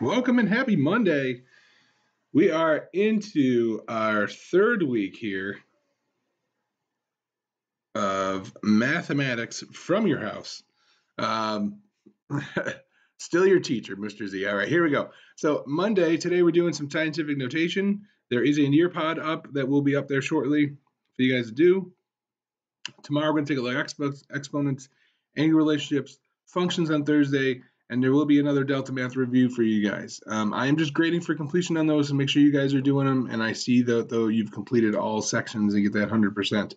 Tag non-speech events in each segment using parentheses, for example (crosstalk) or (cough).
Welcome and happy Monday. We are into our third week here of mathematics from your house. Um, (laughs) still your teacher, Mr. Z. All right, here we go. So, Monday, today we're doing some scientific notation. There is a Nearpod up that will be up there shortly for you guys to do. Tomorrow, we're going to take a look at expo exponents, angular relationships, functions on Thursday, and there will be another Delta Math review for you guys. Um, I am just grading for completion on those and make sure you guys are doing them. And I see that though you've completed all sections and get that 100%.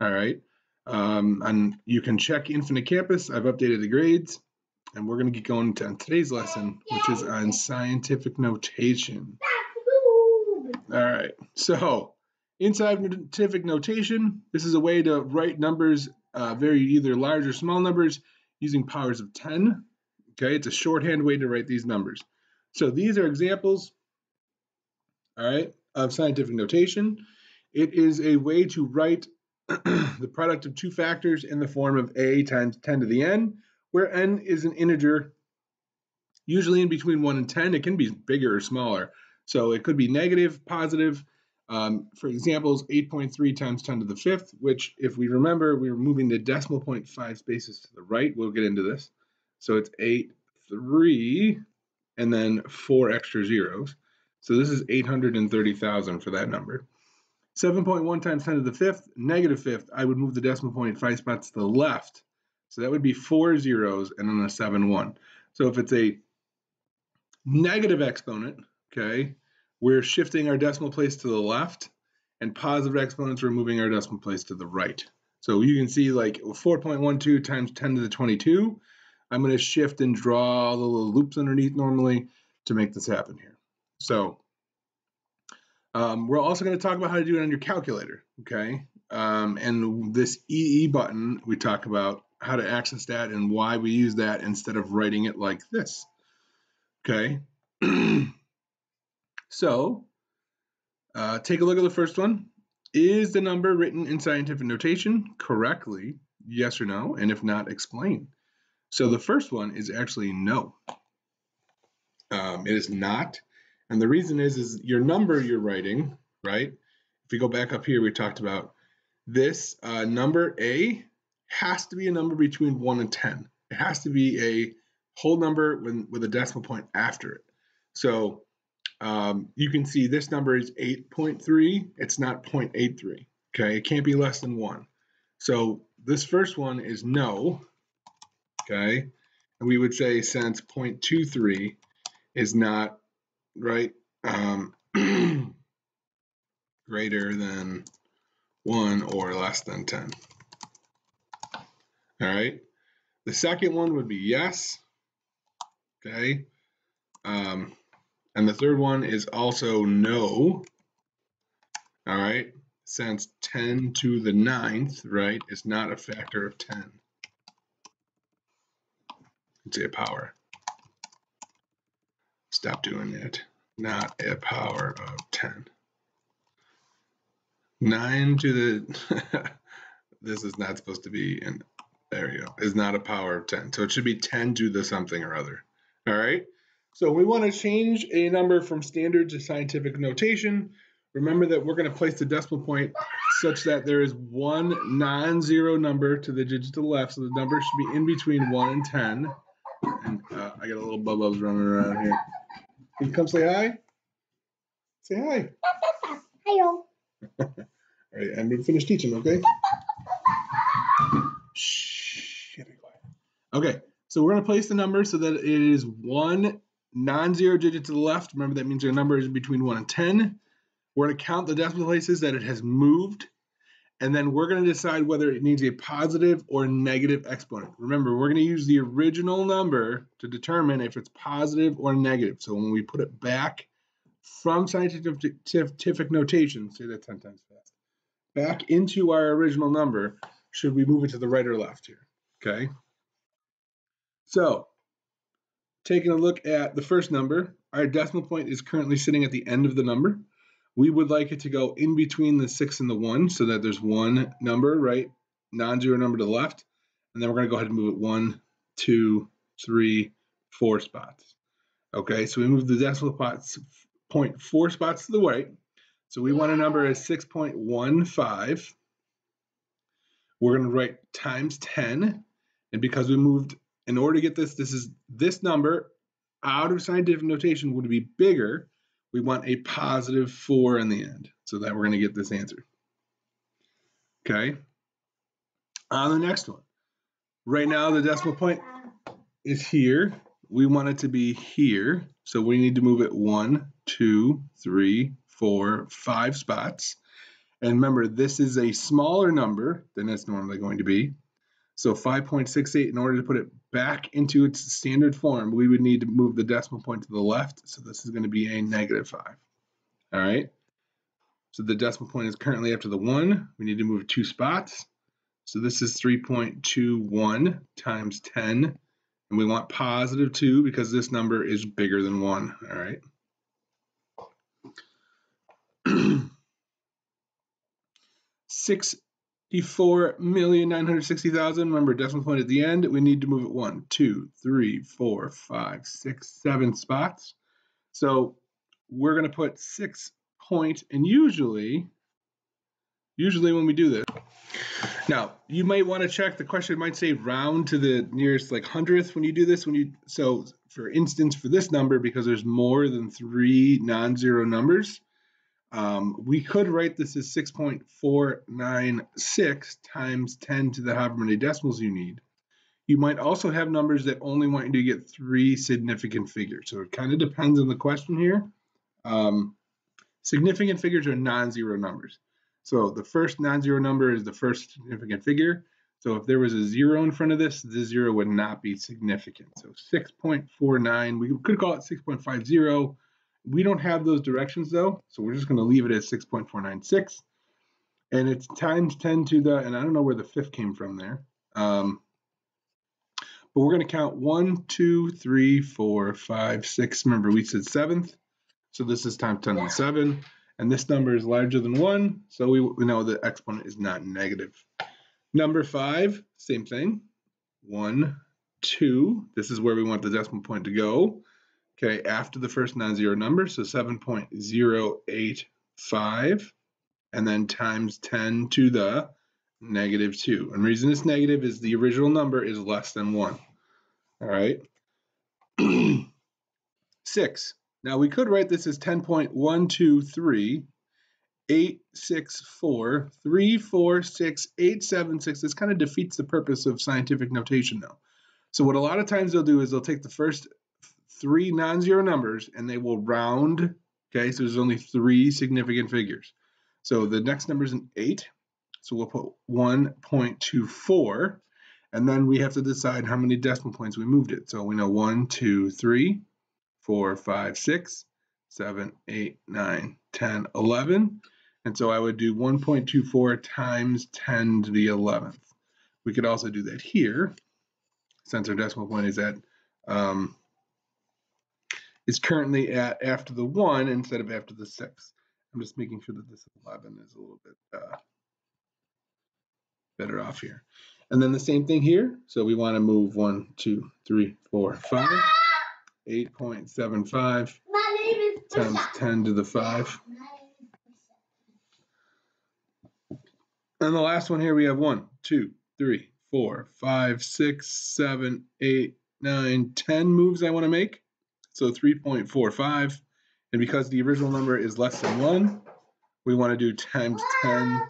All right. Um, and you can check Infinite Campus. I've updated the grades. And we're going to get going on today's lesson, which is on scientific notation. All right. So, in scientific notation, this is a way to write numbers, uh, very either large or small numbers, using powers of 10 Okay, it's a shorthand way to write these numbers. So these are examples, all right, of scientific notation. It is a way to write (clears throat) the product of two factors in the form of a times 10 to the n, where n is an integer, usually in between 1 and 10. It can be bigger or smaller. So it could be negative, positive. Um, for examples, 8.3 times 10 to the fifth, which if we remember, we were moving the decimal point five spaces to the right. We'll get into this. So it's 8, 3, and then 4 extra zeros. So this is 830,000 for that number. 7.1 times 10 to the fifth, negative fifth, I would move the decimal point five spots to the left. So that would be four zeros and then a 7, 1. So if it's a negative exponent, okay, we're shifting our decimal place to the left, and positive exponents, we're moving our decimal place to the right. So you can see like 4.12 times 10 to the 22, I'm going to shift and draw the little loops underneath normally to make this happen here. So um, we're also going to talk about how to do it on your calculator, okay? Um, and this EE button, we talk about how to access that and why we use that instead of writing it like this, okay? (clears throat) so uh, take a look at the first one. Is the number written in scientific notation correctly? Yes or no? And if not, explain. So the first one is actually no. Um, it is not. And the reason is, is your number you're writing, right? If we go back up here, we talked about this uh, number A has to be a number between 1 and 10. It has to be a whole number when, with a decimal point after it. So um, you can see this number is 8.3. It's not 0.83. Okay, it can't be less than 1. So this first one is no okay? And we would say since 0.23 is not, right, um, (clears throat) greater than 1 or less than 10. All right? The second one would be yes, okay? Um, and the third one is also no, all right? Since 10 to the ninth, right, is not a factor of 10 it's a power. Stop doing it. Not a power of 10. 9 to the, (laughs) this is not supposed to be, in, there you go, is not a power of 10. So it should be 10 to the something or other. All right. So we want to change a number from standard to scientific notation. Remember that we're going to place the decimal point such that there is one non-zero number to the digit to the left. So the number should be in between 1 and 10. And uh, I got a little Bubba's running around here. Can you come say hi? Say hi. Hello. (laughs) All right, I'm gonna finish teaching, okay? Shh. Okay, so we're gonna place the number so that it is one non-zero digit to the left. Remember that means our number is between one and ten. We're gonna count the decimal places that it has moved and then we're going to decide whether it needs a positive or negative exponent. Remember, we're going to use the original number to determine if it's positive or negative. So when we put it back from scientific notation, say that 10 times fast, back into our original number, should we move it to the right or left here? Okay. So taking a look at the first number, our decimal point is currently sitting at the end of the number. We would like it to go in between the 6 and the 1 so that there's one number, right? Non-zero number to the left. And then we're going to go ahead and move it one, two, three, four spots. Okay, so we move the decimal spots, point four spots to the right. So we want a number as 6.15. We're going to write times 10. And because we moved, in order to get this, this is this number out of scientific notation would be bigger. We want a positive 4 in the end. So that we're going to get this answer. Okay. On the next one. Right now, the decimal point is here. We want it to be here. So we need to move it one, two, three, four, five spots. And remember, this is a smaller number than it's normally going to be. So 5.68, in order to put it back into its standard form, we would need to move the decimal point to the left. So this is going to be a negative 5. All right. So the decimal point is currently after the 1. We need to move two spots. So this is 3.21 times 10. And we want positive 2 because this number is bigger than 1. All right. (clears throat) Six 54,960,000. Remember, decimal point at the end. We need to move it one, two, three, four, five, six, seven spots. So we're going to put six point, and usually, usually when we do this, now you might want to check. The question might say round to the nearest like hundredth when you do this. When you so for instance for this number because there's more than three non-zero numbers um, we could write this as 6.496 times 10 to the however many decimals you need. You might also have numbers that only want you to get three significant figures. So it kind of depends on the question here. Um, significant figures are non-zero numbers. So the first non-zero number is the first significant figure. So if there was a zero in front of this, the zero would not be significant. So 6.49, we could call it 6.50, we don't have those directions though, so we're just going to leave it at 6.496. And it's times 10 to the, and I don't know where the fifth came from there. Um, but we're going to count 1, 2, 3, 4, 5, 6. Remember, we said seventh. So this is times 10 to the 7. And this number is larger than 1, so we, we know the exponent is not negative. Number 5, same thing. 1, 2. This is where we want the decimal point to go okay, after the first non-zero number, so 7.085, and then times 10 to the negative 2. And the reason it's negative is the original number is less than 1. All right. (clears throat) 6. Now we could write this as 10.123, 864, 346, 876. This kind of defeats the purpose of scientific notation though. So what a lot of times they'll do is they'll take the first three non-zero numbers and they will round. Okay, so there's only three significant figures. So the next number is an 8. So we'll put 1.24. And then we have to decide how many decimal points we moved it. So we know 1, 2, 3, 4, 5, 6, 7, 8, 9, 10, 11. And so I would do 1.24 times 10 to the 11th. We could also do that here, since our decimal point is at um, is currently at after the 1 instead of after the 6. I'm just making sure that this 11 is a little bit uh, better off here. And then the same thing here. So we want to move 1, 2, 3, 4, 5. 8.75 times 10 to the 5. And the last one here we have 1, 2, 3, 4, 5, 6, 7, 8, 9, 10 moves I want to make. So 3.45. And because the original number is less than 1, we want to do times 10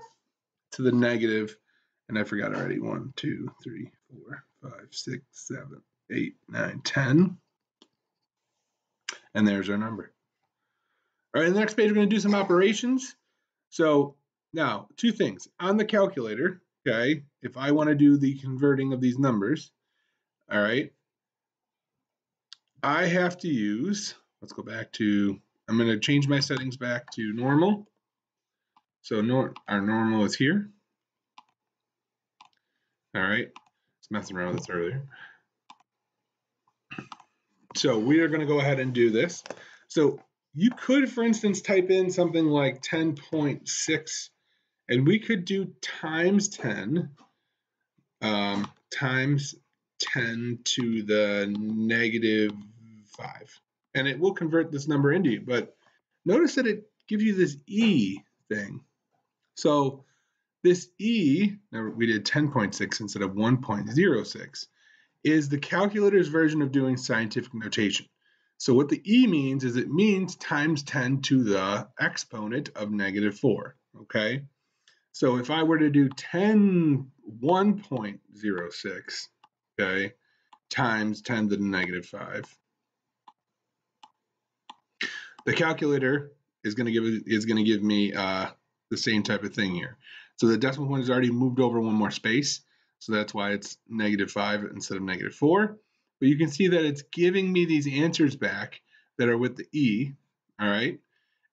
to the negative, and I forgot already, 1, 2, 3, 4, 5, 6, 7, 8, 9, 10. And there's our number. All right, in the next page, we're going to do some operations. So now, two things. On the calculator, okay, if I want to do the converting of these numbers, all right, I have to use, let's go back to, I'm going to change my settings back to normal. So nor, our normal is here. All right, let's messing around with this earlier. So we are going to go ahead and do this. So you could, for instance, type in something like 10.6, and we could do times 10 um, times 10 to the negative 5. and it will convert this number into you. But notice that it gives you this E thing. So this E, now we did 10.6 instead of 1.06, is the calculator's version of doing scientific notation. So what the E means is it means times 10 to the exponent of negative 4, okay? So if I were to do 10, 1.06, okay, times 10 to the negative 5, the calculator is going to give is going to give me uh, the same type of thing here. So the decimal point has already moved over one more space, so that's why it's negative 5 instead of negative 4. But you can see that it's giving me these answers back that are with the E, all right?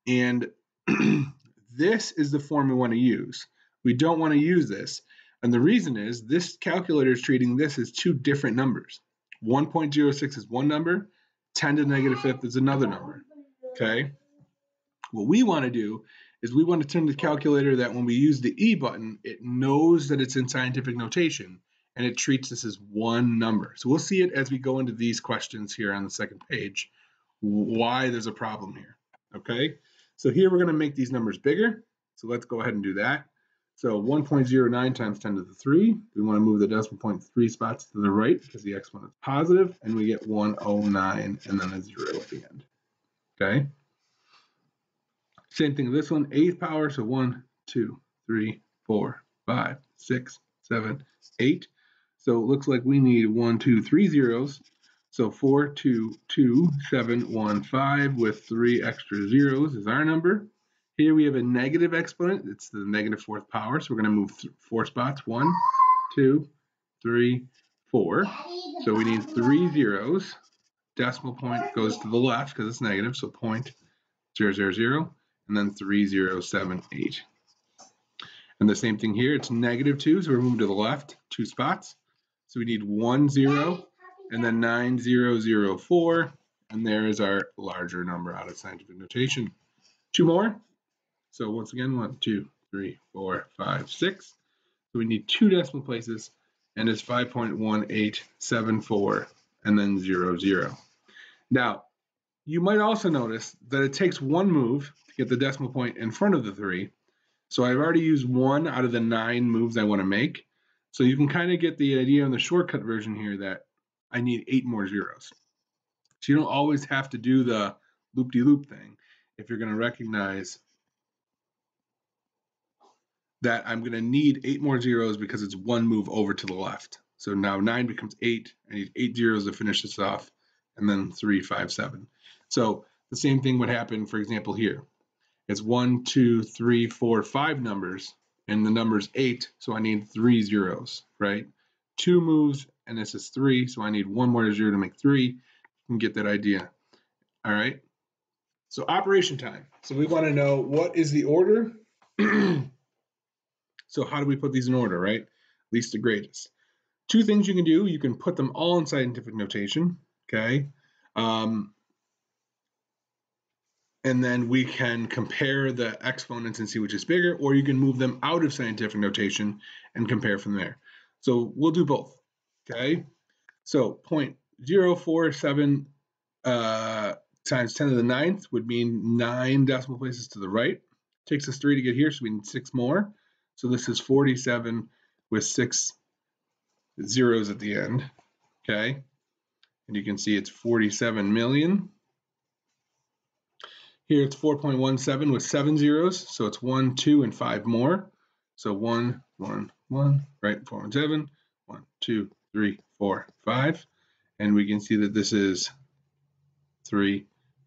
And (clears throat) this is the form we want to use. We don't want to use this. And the reason is this calculator is treating this as two different numbers. 1.06 is one number, 10 to the negative fifth is another number, okay? What we want to do is we want to turn the calculator that when we use the E button, it knows that it's in scientific notation and it treats this as one number. So we'll see it as we go into these questions here on the second page, why there's a problem here, okay? So here we're going to make these numbers bigger. So let's go ahead and do that. So 1.09 times 10 to the 3. We want to move the decimal point three spots to the right because the exponent is positive, and we get 109 and then a 0 at the end. Okay? Same thing with this one, eighth power, so 1, 2, 3, 4, 5, 6, 7, 8. So it looks like we need one, two, three zeros. So 4, 2, 2, 7, 1, 5 with three extra zeros is our number. Here we have a negative exponent. It's the negative fourth power. So we're going to move four spots. One, two, three, four. So we need three zeros. Decimal point goes to the left because it's negative. So point zero zero zero, and then three zero seven eight. And the same thing here. It's negative two. So we're moving to the left two spots. So we need one zero and then nine zero zero four. And there is our larger number out of scientific notation. Two more. So once again, one, two, three, four, five, six. So we need two decimal places, and it's 5.1874 and then zero, zero. Now, you might also notice that it takes one move to get the decimal point in front of the three. So I've already used one out of the nine moves I want to make. So you can kind of get the idea in the shortcut version here that I need eight more zeros. So you don't always have to do the loop-de-loop -loop thing if you're going to recognize that I'm going to need eight more zeros because it's one move over to the left. So now nine becomes eight. I need eight zeros to finish this off, and then three, five, seven. So the same thing would happen, for example, here. It's one, two, three, four, five numbers, and the number's eight, so I need three zeros, right? Two moves, and this is three, so I need one more zero to make three. You can get that idea. All right. So operation time. So we want to know what is the order (clears throat) So how do we put these in order, right? Least to greatest. Two things you can do. You can put them all in scientific notation, okay? Um, and then we can compare the exponents and see which is bigger, or you can move them out of scientific notation and compare from there. So we'll do both, okay? So 0.047 uh, times 10 to the ninth would mean nine decimal places to the right. Takes us three to get here, so we need six more. So this is 47 with six zeros at the end, okay? And you can see it's 47 million. Here it's 4.17 with seven zeros, so it's one, two, and five more. So one, one, one, right, four and seven, one, two, three, four, five. And we can see that this is three,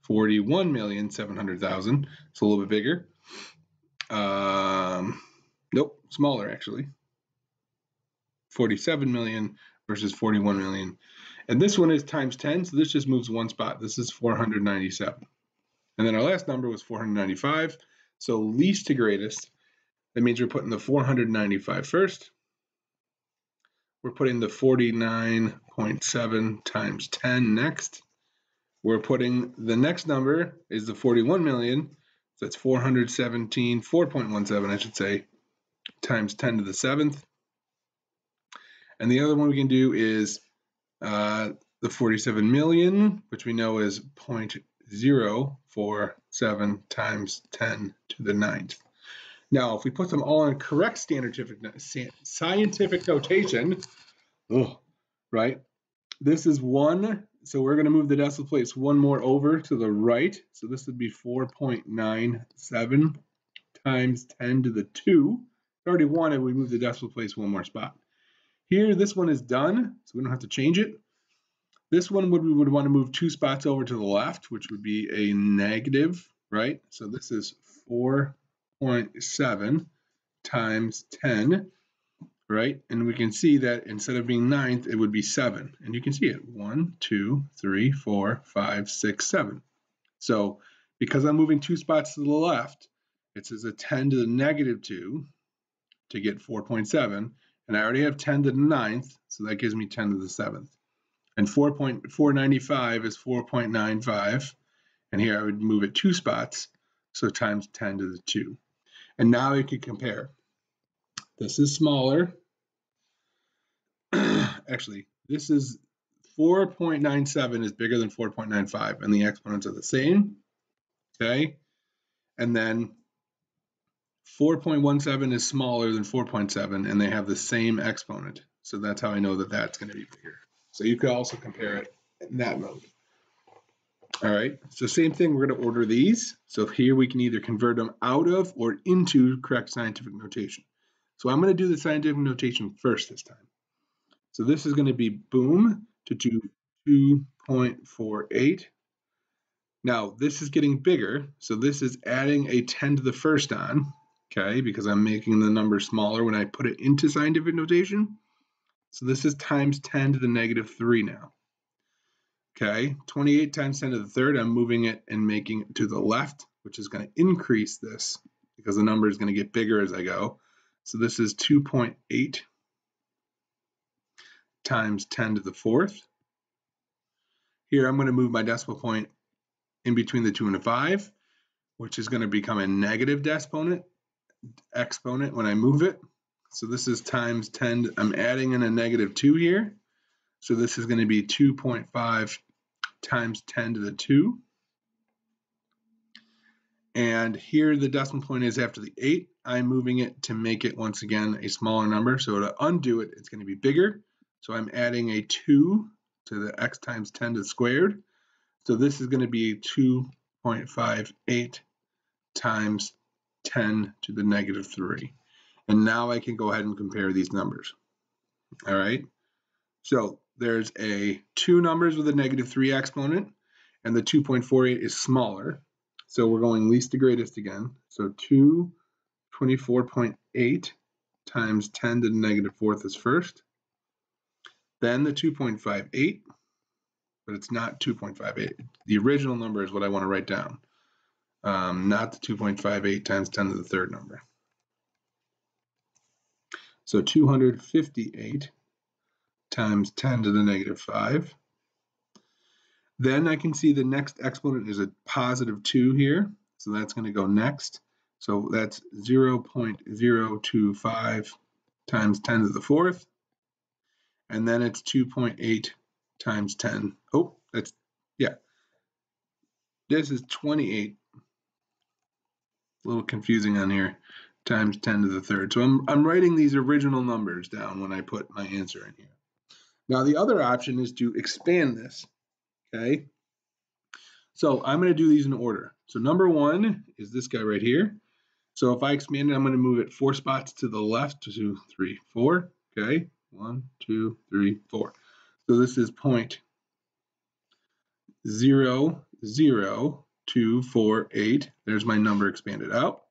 41,700,000. It's a little bit bigger. Um, smaller actually. 47 million versus 41 million. And this one is times 10, so this just moves one spot. This is 497. And then our last number was 495. So least to greatest, that means we're putting the 495 first. We're putting the 49.7 times 10 next. We're putting the next number is the 41 million. So that's 417, 4.17, I should say, times 10 to the seventh. And the other one we can do is uh, the 47 million, which we know is 0.047 times 10 to the ninth. Now, if we put them all in correct scientific, scientific notation, oh, right, this is one, so we're going to move the decimal place one more over to the right. So this would be 4.97 times 10 to the 2. Already wanted, we move the decimal place one more spot. Here, this one is done, so we don't have to change it. This one would we would want to move two spots over to the left, which would be a negative, right? So this is 4.7 times 10, right? And we can see that instead of being ninth, it would be 7. And you can see it, 1, 2, 3, 4, 5, 6, 7. So because I'm moving two spots to the left, it says a 10 to the negative 2 to get 4.7. And I already have 10 to the ninth, so that gives me 10 to the seventh. And 4.495 is 4.95. And here I would move it two spots, so times 10 to the 2. And now I can compare. This is smaller. (clears throat) Actually, this is 4.97 is bigger than 4.95, and the exponents are the same. Okay. And then 4.17 is smaller than 4.7, and they have the same exponent. So that's how I know that that's going to be bigger. So you could also compare it in that mode. All right, so same thing, we're going to order these. So here we can either convert them out of or into correct scientific notation. So I'm going to do the scientific notation first this time. So this is going to be boom to do 2.48. Now this is getting bigger, so this is adding a 10 to the first on, okay, because I'm making the number smaller when I put it into scientific notation. So this is times 10 to the negative 3 now. Okay, 28 times 10 to the third, I'm moving it and making it to the left, which is going to increase this because the number is going to get bigger as I go. So this is 2.8 times 10 to the fourth. Here I'm going to move my decimal point in between the 2 and the 5, which is going to become a negative exponent, exponent when I move it. So this is times 10. I'm adding in a negative 2 here. So this is going to be 2.5 times 10 to the 2. And here the decimal point is after the 8. I'm moving it to make it once again a smaller number. So to undo it, it's going to be bigger. So I'm adding a 2 to the x times 10 to the squared. So this is going to be 2.58 times 10 to the negative 3. And now I can go ahead and compare these numbers. All right. So there's a two numbers with a negative 3 exponent, and the 2.48 is smaller. So we're going least to greatest again. So 224.8 times 10 to the negative fourth is first. Then the 2.58, but it's not 2.58. The original number is what I want to write down, um, not the 2.58 times 10 to the third number. So 258 times 10 to the negative 5. Then I can see the next exponent is a positive 2 here. So that's going to go next. So that's 0 0.025 times 10 to the fourth. And then it's 2.8 times 10. Oh, that's, yeah. This is 28. A little confusing on here times 10 to the third. So I'm, I'm writing these original numbers down when I put my answer in here. Now the other option is to expand this, okay? So I'm going to do these in order. So number one is this guy right here. So if I expand it, I'm going to move it four spots to the left, two, three, four, okay? One, two, three, four. So this is point zero, zero, two, four, eight. There's my number expanded out.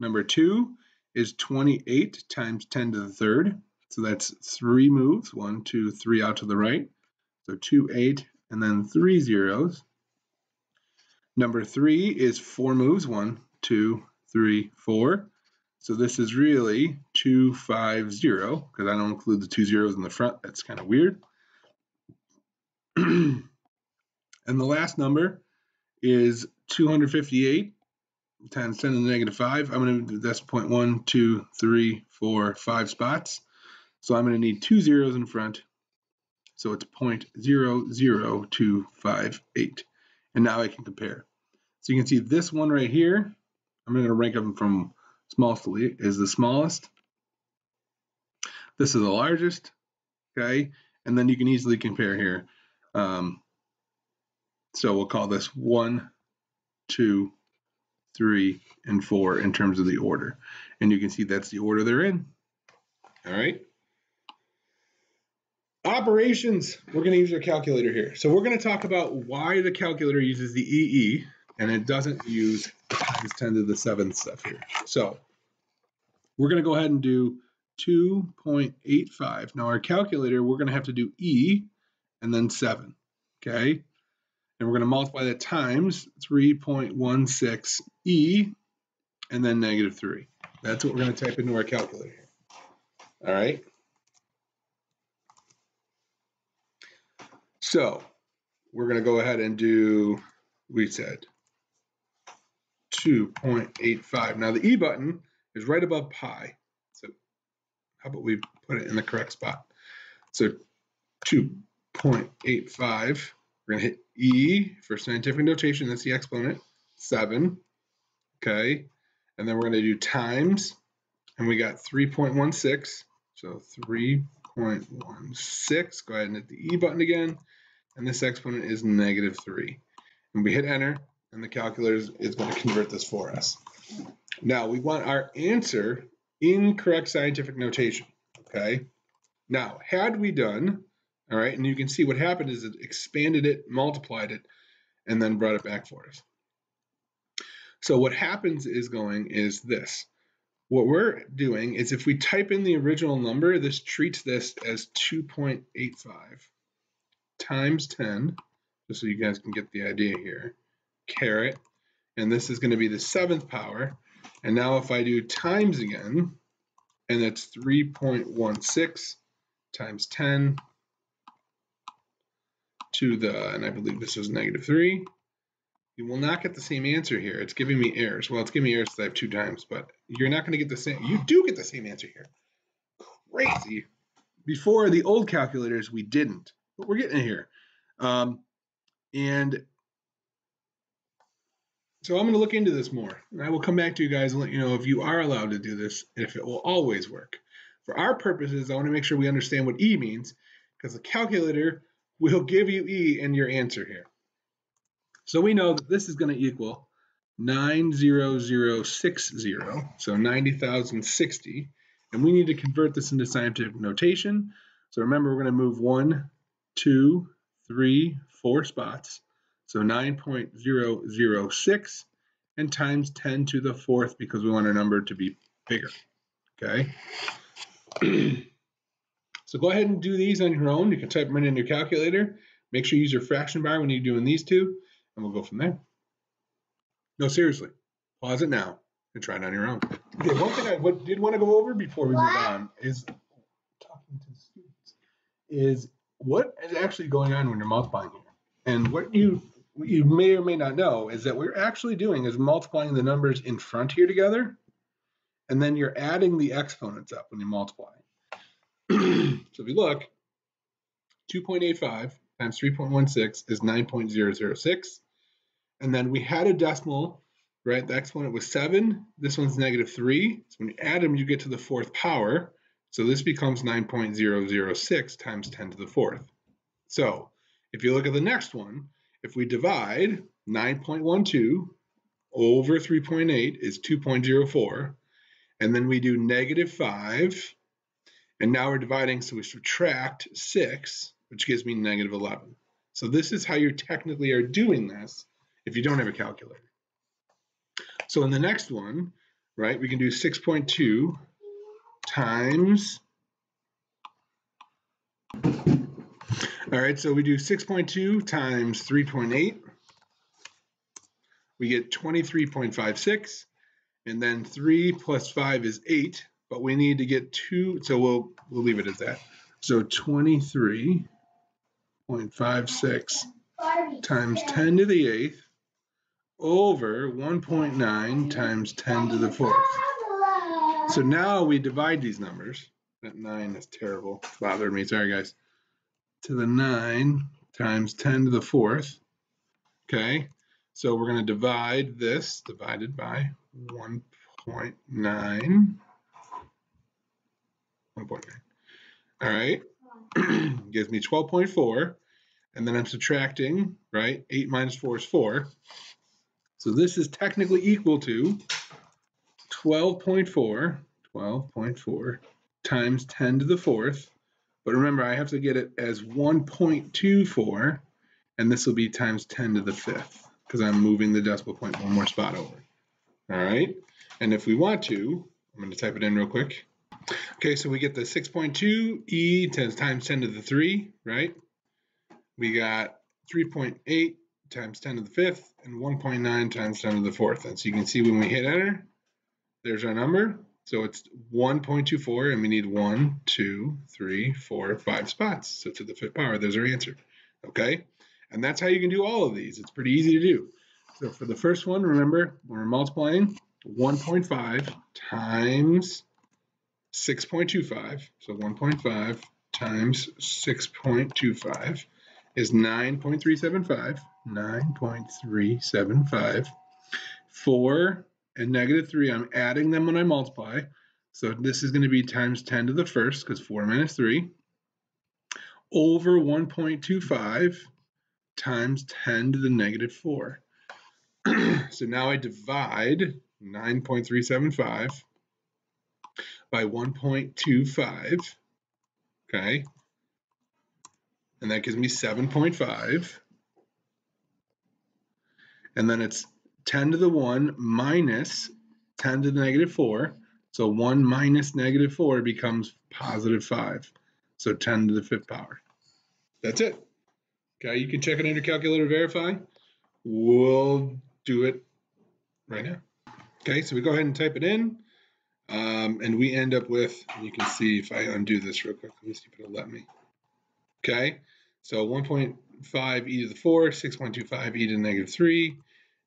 Number two is 28 times 10 to the third. So that's three moves, one, two, three out to the right. So two, eight, and then three zeros. Number three is four moves, one, two, three, four. So this is really two, five, zero, because I don't include the two zeros in the front. That's kind of weird. (clears throat) and the last number is 258 times 10 to the negative 5. I'm going to that's point one, two, three, four, five spots. So I'm going to need two zeros in front So it's 0.00258. And now I can compare. So you can see this one right here, I'm going to rank them from smallest to least, is the smallest. This is the largest, okay? And then you can easily compare here. Um, so we'll call this one, two, three, and four in terms of the order. And you can see that's the order they're in. All right. Operations, we're going to use our calculator here. So we're going to talk about why the calculator uses the EE and it doesn't use times 10 to the 7th stuff here. So we're going to go ahead and do 2.85. Now our calculator, we're going to have to do E and then 7, okay? And we're going to multiply that times 3.16E and then negative 3. That's what we're going to type into our calculator. All right. So we're going to go ahead and do, we said 2.85. Now the E button is right above pi. So how about we put it in the correct spot? So 2.85, we're going to hit E for scientific notation, that's the exponent, 7, okay? And then we're going to do times, and we got 3.16, so 3.16, go ahead and hit the E button again, and this exponent is negative 3. And we hit enter, and the calculator is going to convert this for us. Now, we want our answer in correct scientific notation, okay? Now, had we done, all right, and you can see what happened is it expanded it, multiplied it, and then brought it back for us. So what happens is going is this. What we're doing is if we type in the original number, this treats this as 2.85 times 10, just so you guys can get the idea here, caret, and this is going to be the seventh power. And now if I do times again, and that's 3.16 times 10 to the, and I believe this is negative 3, you will not get the same answer here. It's giving me errors. Well, it's giving me errors because I have two times, but you're not going to get the same. You do get the same answer here. Crazy. Before the old calculators, we didn't but we're getting it here. Um, and so I'm going to look into this more. And I will come back to you guys and let you know if you are allowed to do this and if it will always work. For our purposes, I want to make sure we understand what E means because the calculator will give you E in your answer here. So we know that this is going to equal 90060, so 90,060. And we need to convert this into scientific notation. So remember, we're going to move one two, three, four spots. So 9.006 and times 10 to the fourth because we want our number to be bigger. Okay. (clears throat) so go ahead and do these on your own. You can type them in your calculator. Make sure you use your fraction bar when you're doing these two, and we'll go from there. No, seriously. Pause it now and try it on your own. Okay, one thing I did want to go over before we move on is talking to the students is what is actually going on when you're multiplying here? And what you you may or may not know is that what we're actually doing is multiplying the numbers in front here together, and then you're adding the exponents up when you multiply. (clears throat) so if you look, 2.85 times 3.16 is 9.006. And then we had a decimal, right? The exponent was 7. This one's negative 3. So when you add them, you get to the fourth power. So this becomes 9.006 times 10 to the fourth. So if you look at the next one, if we divide 9.12 over 3.8 is 2.04, and then we do negative 5, and now we're dividing, so we subtract 6, which gives me negative 11. So this is how you technically are doing this if you don't have a calculator. So in the next one, right, we can do 6.2 times. All right, so we do 6.2 times 3.8. We get 23.56. And then 3 plus 5 is 8. But we need to get 2, so we'll, we'll leave it at that. So 23.56 times 10 to the 8th over 1.9 times 10 to the 4th. So now we divide these numbers. That 9 is terrible. Bothered me. Sorry, guys. to the 9 times 10 to the fourth. Okay, so we're going to divide this divided by 1.9. 1.9. All right, (clears throat) gives me 12.4. And then I'm subtracting, right? 8 minus 4 is 4. So this is technically equal to 12.4, 12.4 times 10 to the fourth. But remember, I have to get it as 1.24, and this will be times 10 to the fifth, because I'm moving the decimal point one more spot over. All right, and if we want to, I'm going to type it in real quick. Okay, so we get the 6.2 e times 10 to the 3, right? We got 3.8 times 10 to the fifth and 1.9 times 10 to the fourth. And so you can see when we hit enter, there's our number. So it's 1.24 and we need one, two, three, four, five spots. So to the fifth power, there's our answer. Okay. And that's how you can do all of these. It's pretty easy to do. So for the first one, remember, when we're multiplying 1.5 times 6.25. So 1.5 times 6.25 is 9.375. 9.375. 4 and negative 3, I'm adding them when I multiply. So this is going to be times 10 to the first, because 4 minus 3, over 1.25 times 10 to the negative 4. (clears throat) so now I divide 9.375 by 1.25, okay? And that gives me 7.5. And then it's 10 to the 1 minus 10 to the negative 4. So 1 minus negative 4 becomes positive 5. So 10 to the fifth power. That's it. Okay, you can check it your calculator verify. We'll do it right now. Okay, so we go ahead and type it in. Um, and we end up with, you can see if I undo this real quick, let me see if it'll let me. Okay, so 1.5 e to the 4, 6.25 e to the negative 3,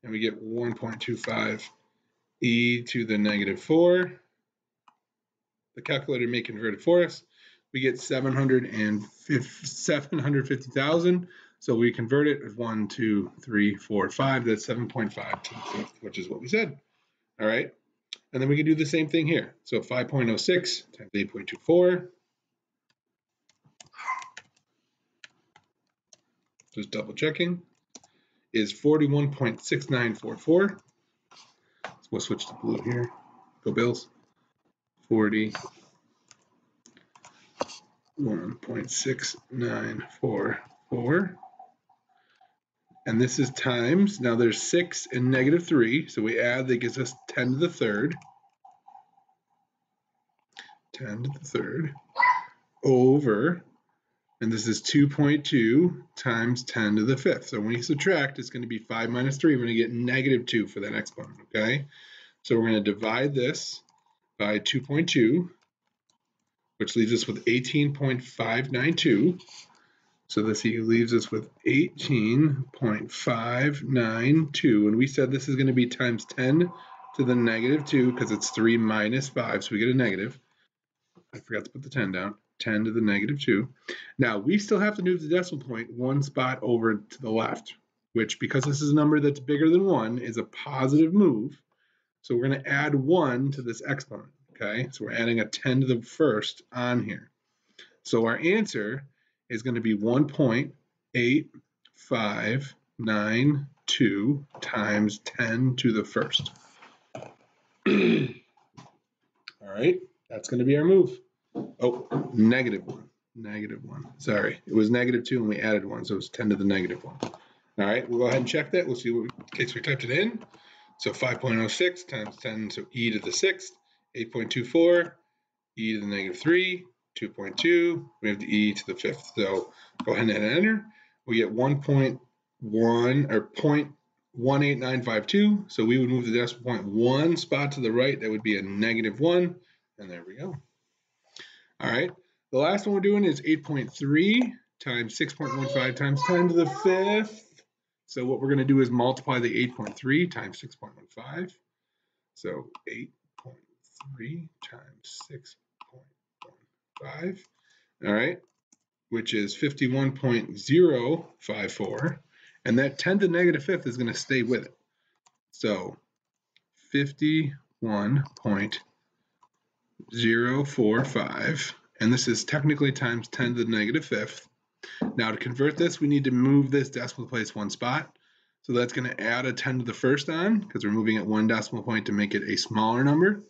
and we get 1.25 e to the negative 4. The calculator may convert it for us. We get 750,000. So we convert it as 1, 2, 3, 4, 5. That's 7.5 to the fifth, which is what we said. All right. And then we can do the same thing here. So 5.06 times 8.24. Just double checking is 41.6944. So we'll switch to blue here. Go Bills. 41.6944. And this is times, now there's 6 and negative 3, so we add, that gives us 10 to the third. 10 to the third over and this is 2.2 times 10 to the fifth. So when we subtract, it's going to be 5 minus 3. We're going to get negative 2 for that exponent, okay? So we're going to divide this by 2.2, which leaves us with 18.592. So this leaves us with 18.592. And we said this is going to be times 10 to the negative 2 because it's 3 minus 5, so we get a negative. I forgot to put the 10 down. 10 to the negative 2. Now, we still have to move the decimal point one spot over to the left, which, because this is a number that's bigger than 1, is a positive move. So we're going to add 1 to this exponent, okay? So we're adding a 10 to the first on here. So our answer is going to be 1.8592 times 10 to the first. (clears throat) All right, that's going to be our move. Oh, negative one. Negative one. Sorry. It was negative two and we added one, so it's 10 to the negative one. All right, we'll go ahead and check that. We'll see what, in case we typed it in. So 5.06 times 10, so e to the sixth, 8.24, e to the negative 3, 2.2, we have the e to the fifth. So go ahead and enter. We get 1.1 or 0.18952. So we would move the decimal point one spot to the right. That would be a negative one. And there we go. All right. The last one we're doing is 8.3 times 6.15 times 10 to the fifth. So what we're going to do is multiply the 8.3 times 6.15. So 8.3 times 6.15. All right. which is 51.054. And that 10 to the negative fifth is going to stay with it. So 51.045. And this is technically times 10 to the negative fifth. Now to convert this, we need to move this decimal place one spot. So that's going to add a 10 to the first on because we're moving it one decimal point to make it a smaller number.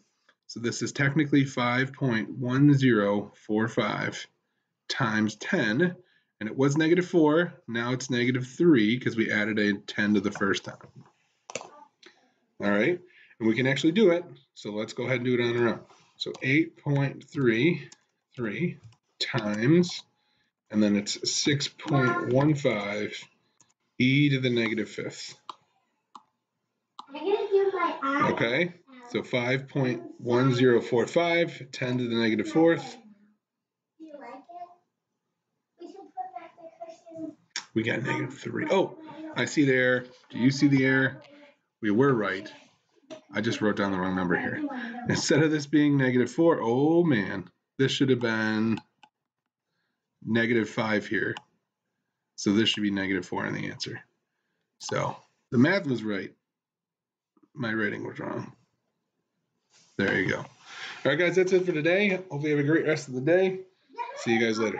So this is technically 5.1045 times 10. And it was negative 4. Now it's negative 3 because we added a 10 to the first time. All right. And we can actually do it. So let's go ahead and do it on our own. So 8.33 times, and then it's 6.15 e to the negative fifth. Okay, so 5.1045, 10 to the negative fourth. We the got negative 3. Oh, I see there. Do you see the error? We were right. I just wrote down the wrong number here. Instead of this being negative 4, oh man, this should have been negative 5 here. So this should be negative 4 in the answer. So the math was right. My writing was wrong. There you go. All right, guys, that's it for today. Hope you have a great rest of the day. See you guys later.